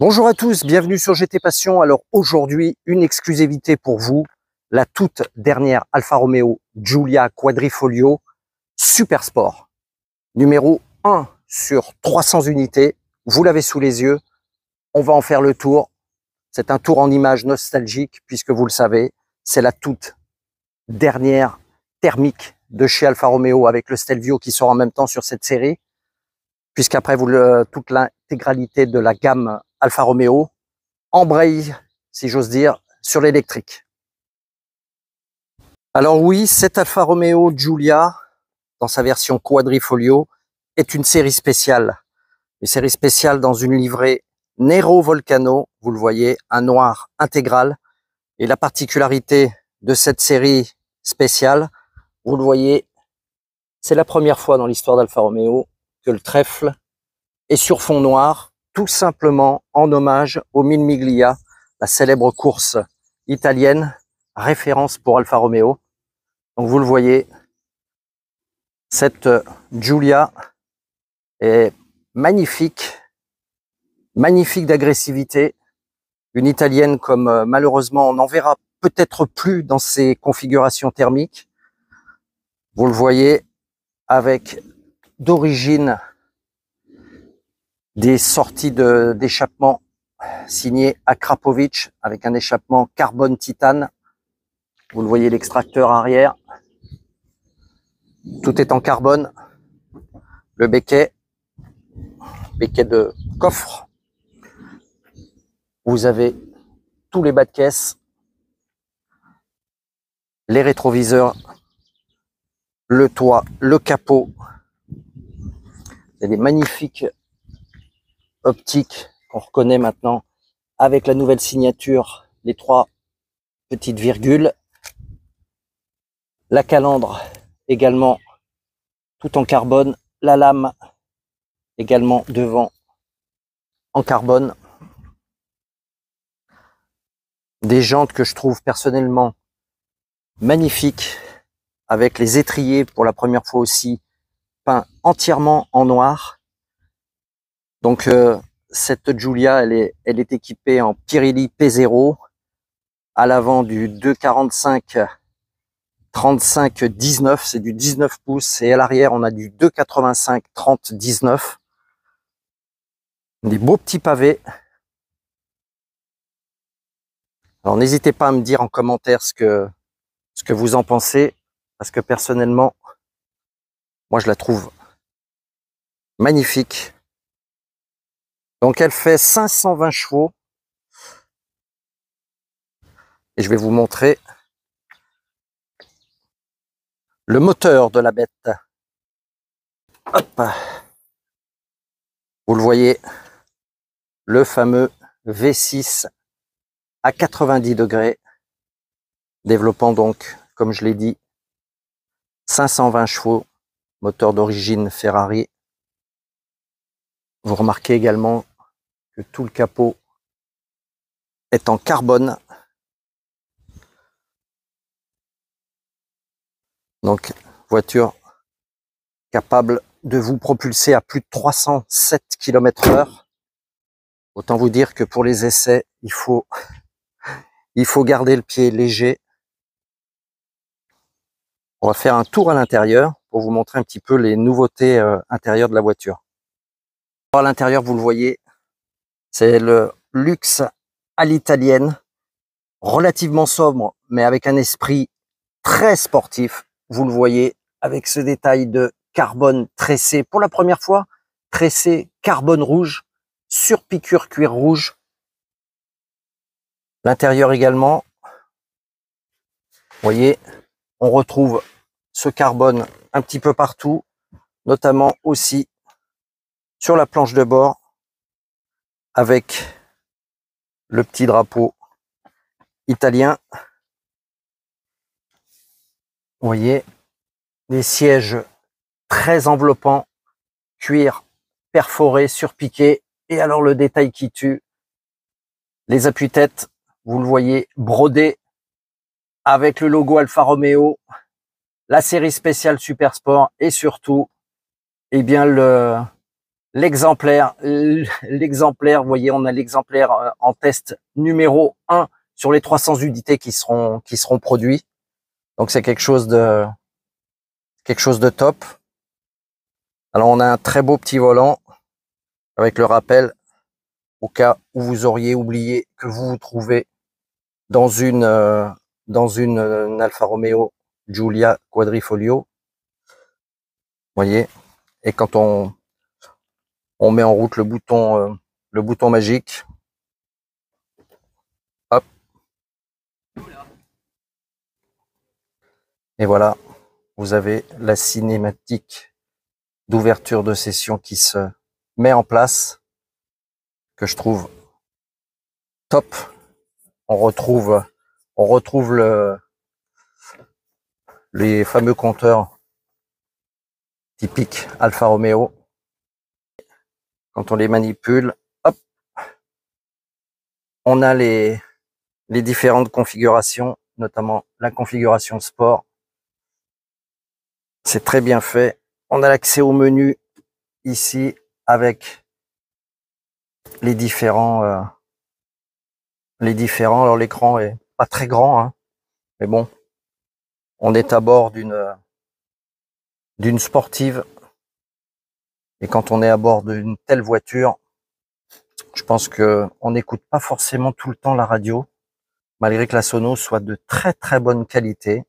Bonjour à tous, bienvenue sur GT Passion. Alors aujourd'hui, une exclusivité pour vous, la toute dernière Alfa Romeo Giulia Quadrifoglio Super Sport. Numéro 1 sur 300 unités, vous l'avez sous les yeux. On va en faire le tour. C'est un tour en images nostalgique puisque vous le savez, c'est la toute dernière thermique de chez Alfa Romeo avec le Stelvio qui sort en même temps sur cette série puisqu'après toute l'intégralité de la gamme Alfa Romeo embraye, si j'ose dire, sur l'électrique. Alors oui, cette Alfa Romeo Giulia, dans sa version quadrifolio, est une série spéciale. Une série spéciale dans une livrée Nero Volcano, vous le voyez, un noir intégral. Et la particularité de cette série spéciale, vous le voyez, c'est la première fois dans l'histoire d'Alfa Romeo que le trèfle est sur fond noir, tout simplement en hommage au Mille Miglia, la célèbre course italienne, référence pour Alfa Romeo. Donc vous le voyez, cette Giulia est magnifique, magnifique d'agressivité, une italienne comme euh, malheureusement on n'en verra peut-être plus dans ses configurations thermiques. Vous le voyez avec d'origine des sorties d'échappement signées Akrapovic avec un échappement carbone titane. Vous le voyez l'extracteur arrière. Tout est en carbone. Le béquet, béquet de coffre. Vous avez tous les bas de caisse, les rétroviseurs, le toit, le capot, il y a des magnifiques optiques qu'on reconnaît maintenant avec la nouvelle signature, les trois petites virgules. La calandre également tout en carbone. La lame également devant en carbone. Des jantes que je trouve personnellement magnifiques avec les étriers pour la première fois aussi peint entièrement en noir. Donc euh, cette Giulia, elle est, elle est équipée en Pirelli P0 à l'avant du 245 35 19, c'est du 19 pouces et à l'arrière on a du 285 30 19. Des beaux petits pavés. Alors n'hésitez pas à me dire en commentaire ce que ce que vous en pensez parce que personnellement moi, je la trouve magnifique. Donc, elle fait 520 chevaux. Et je vais vous montrer le moteur de la bête. Hop. Vous le voyez, le fameux V6 à 90 degrés, développant donc, comme je l'ai dit, 520 chevaux moteur d'origine Ferrari. Vous remarquez également tout le capot est en carbone. Donc, voiture capable de vous propulser à plus de 307 km heure. Autant vous dire que pour les essais, il faut, il faut garder le pied léger. On va faire un tour à l'intérieur pour vous montrer un petit peu les nouveautés euh, intérieures de la voiture. À l'intérieur, vous le voyez, c'est le luxe à l'italienne, relativement sobre, mais avec un esprit très sportif. Vous le voyez avec ce détail de carbone tressé pour la première fois, tressé carbone rouge, sur piqûre cuir rouge. L'intérieur également, vous voyez, on retrouve ce carbone un petit peu partout, notamment aussi sur la planche de bord avec le petit drapeau italien. Vous voyez, les sièges très enveloppants, cuir perforé, surpiqué, et alors le détail qui tue, les appuis-têtes, vous le voyez, brodés avec le logo Alfa Romeo, la série spéciale Super Sport et surtout, eh bien, le, l'exemplaire, l'exemplaire, vous voyez, on a l'exemplaire euh, en test numéro 1 sur les 300 unités qui seront qui seront produits. Donc c'est quelque chose de quelque chose de top. Alors on a un très beau petit volant avec le rappel au cas où vous auriez oublié que vous vous trouvez dans une euh, dans une, euh, Alfa Romeo Giulia Quadrifoglio. Voyez? Et quand on on met en route le bouton euh, le bouton magique, hop. Et voilà, vous avez la cinématique d'ouverture de session qui se met en place que je trouve top. On retrouve, on retrouve le, les fameux compteurs typiques Alfa Romeo. Quand on les manipule, hop, on a les, les différentes configurations, notamment la configuration sport. C'est très bien fait. On a l'accès au menu ici avec les différents euh, les différents alors l'écran est pas très grand hein, mais bon on est à bord d'une d'une sportive et quand on est à bord d'une telle voiture je pense que on n'écoute pas forcément tout le temps la radio malgré que la sono soit de très très bonne qualité.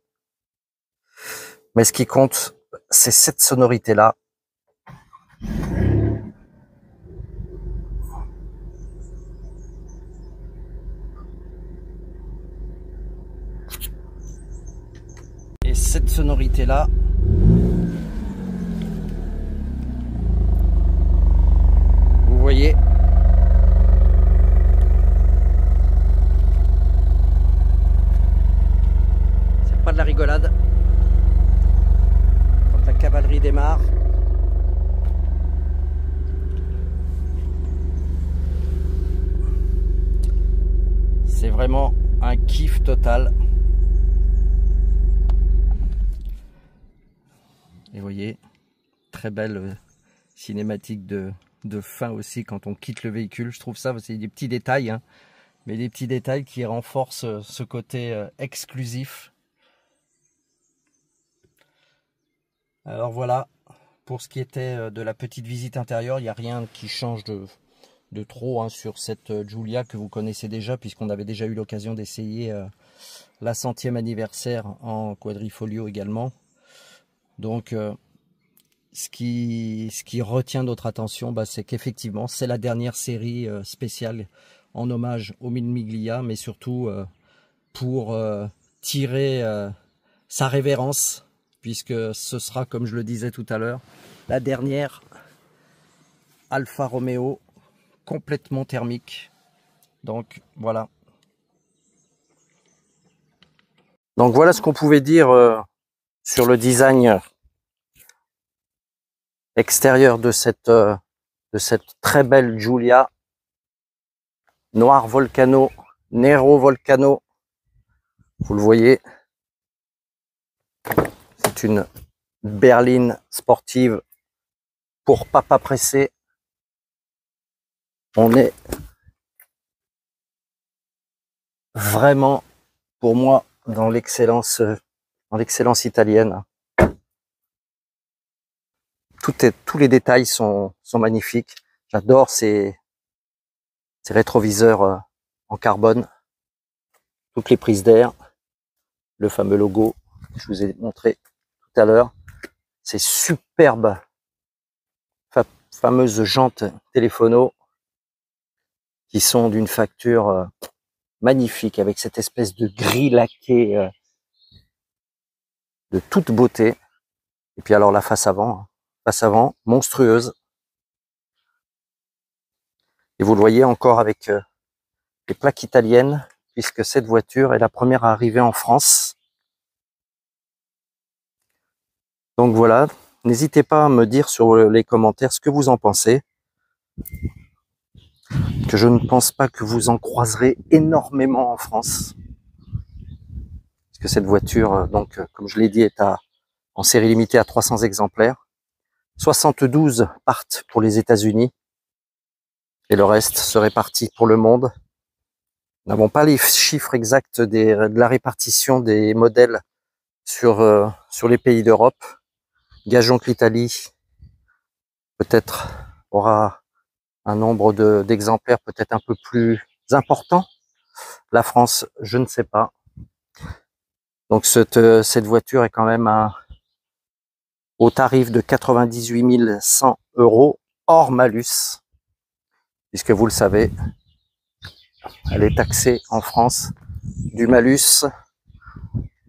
Mais ce qui compte c'est cette sonorité là cette sonorité vous voyez. C'est pas de la rigolade. Quand la cavalerie démarre. C'est vraiment un kiff total. Et vous voyez, très belle cinématique de, de fin aussi quand on quitte le véhicule. Je trouve ça, c'est des petits détails, hein, mais des petits détails qui renforcent euh, ce côté euh, exclusif. Alors voilà, pour ce qui était de la petite visite intérieure, il n'y a rien qui change de, trop hein, sur cette Giulia que vous connaissez déjà puisqu'on avait déjà eu l'occasion d'essayer la centième anniversaire en quadrifolio également. Donc, euh, ce, qui, ce qui retient notre attention, bah, c'est qu'effectivement, c'est la dernière série euh, spéciale en hommage au Miglia, mais surtout euh, pour tirer sa révérence, puisque ce sera, comme je le disais tout à l'heure, la dernière Alfa Romeo complètement thermique. Donc voilà. Donc voilà ce qu'on pouvait dire sur le design extérieur de cette euh, de cette très belle Giulia. Noir volcano Nero volcano. Vous le voyez. C'est une berline sportive pour papa pressé. On est vraiment pour moi dans l'excellence dans l'excellence italienne tous les détails sont, magnifiques. J'adore ces, ces rétroviseurs euh, en carbone, toutes les prises d'air, le fameux logo que je vous ai montré tout à l'heure, ces superbes fameuses jantes téléphono qui sont d'une facture euh, magnifique avec cette espèce de gris laqué euh, de toute beauté. Et puis alors la face avant, face avant, monstrueuse. Et vous le voyez encore avec euh, les plaques italiennes, puisque cette voiture est la première à arriver en France. Donc voilà, n'hésitez pas à me dire sur les commentaires ce que vous en pensez. Que je ne pense pas que vous en croiserez énormément en France. Parce que cette voiture, euh, donc, euh, comme je l'ai dit, est en série limitée à 300 exemplaires 72 partent pour les États-Unis et le reste se répartit pour le monde. Nous n'avons pas les chiffres exacts de la répartition des modèles sur, euh, sur les pays d'Europe. Gageons que l'Italie peut-être aura un nombre d'exemplaires peut-être un peu plus important. La France, je ne sais pas. Donc cette, cette voiture est quand même un, au tarif de 98 100 euros hors malus, puisque vous le savez, elle est taxée en France du malus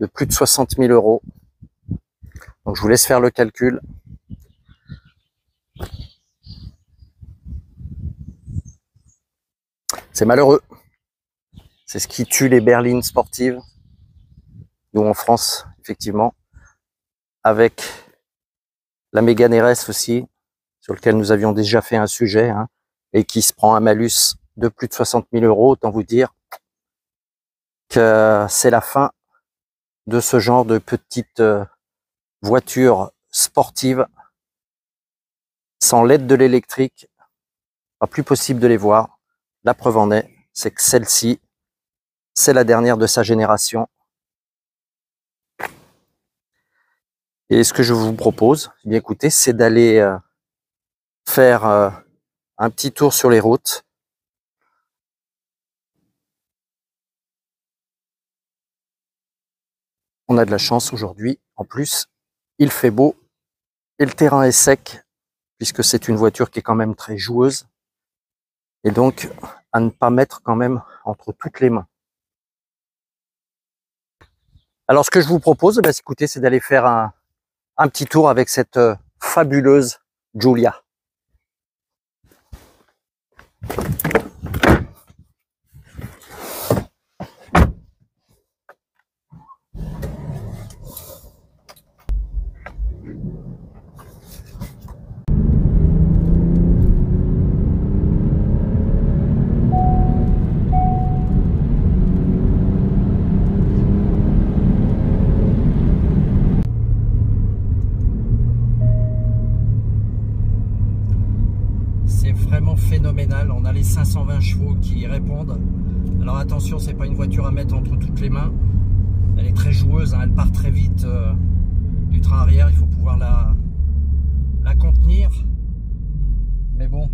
de plus de 60 000 euros. Donc je vous laisse faire le calcul. C'est malheureux. C'est ce qui tue les berlines sportives. Nous en France, effectivement, avec la Mégane RS aussi, sur lequel nous avions déjà fait un sujet, hein, et qui se prend un malus de plus de 60 000 euros, autant vous dire que c'est la fin de ce genre de petites euh, voitures sportives sans l'aide de l'électrique, pas plus possible de les voir. La preuve en est, c'est que celle-ci, c'est la dernière de sa génération. Et ce que je vous propose, eh bien écoutez, c'est d'aller euh, faire euh, un petit tour sur les routes. On a de la chance aujourd'hui. En plus, il fait beau et le terrain est sec puisque c'est une voiture qui est quand même très joueuse. Et donc, à ne pas mettre quand même entre toutes les mains. Alors, ce que je vous propose, eh écoutez, c'est d'aller faire un, un petit tour avec cette euh, fabuleuse Julia. 120 chevaux qui y répondent. Alors attention, c'est pas une voiture à mettre entre toutes les mains. Elle est très joueuse, hein. elle part très vite euh, du train arrière, il faut pouvoir la, contenir. Mais bon,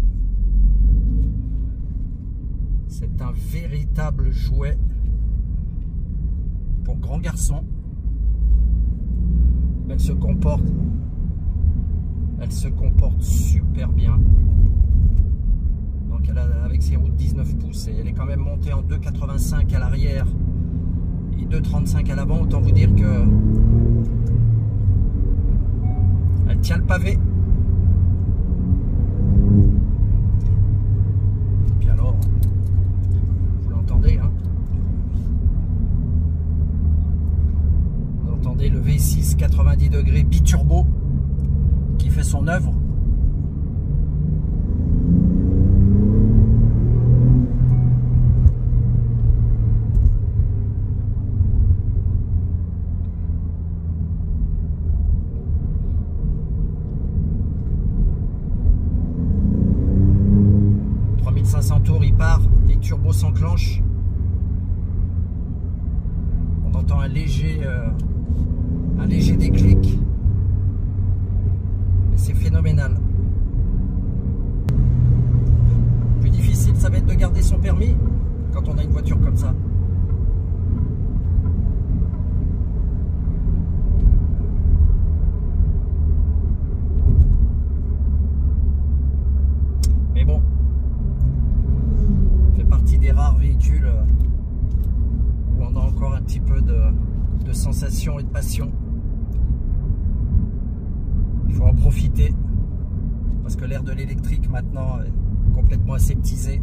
c'est un véritable jouet pour grand garçon. Elle se comporte, elle se comporte super bien avec ses roues de 19 pouces et elle est quand même montée en 2,85 à l'arrière et 2,35 à l'avant autant vous dire que elle tient le pavé. Et puis alors vous l'entendez hein. Vous entendez le V6 90 degrés biturbo qui fait son œuvre s'enclenchent. On entend un léger, euh, un léger déclic. c'est phénoménal. Plus difficile, ça va être de garder son permis quand on a une voiture comme ça. et de passion. Il faut en profiter parce que l'air de l'électrique maintenant est complètement aseptisé.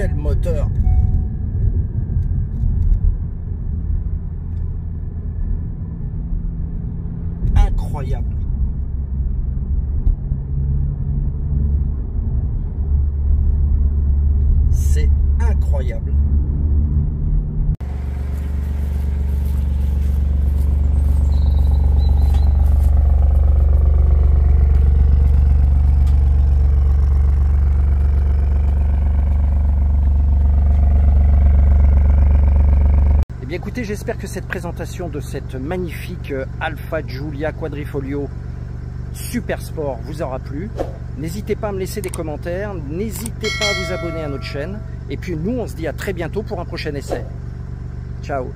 Quel moteur Incroyable C'est incroyable bien écoutez, j'espère que cette présentation de cette magnifique euh, Alpha Giulia Quadrifolio Super Sport vous aura plu. N'hésitez pas à me laisser des commentaires, n'hésitez pas à vous abonner à notre chaîne. Et puis nous, on se dit à très bientôt pour un prochain essai. Ciao